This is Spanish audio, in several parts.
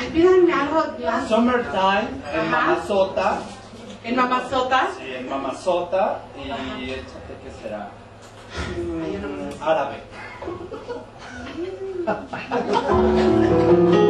Ay, pídanme algo más. Summertime en. Mamazota. En Mamazota. Sí, en Mamazota. Y échate, ¿qué será? Ay, no me Árabe.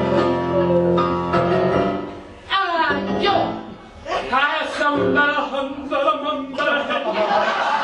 쌍나라 한사람 한사람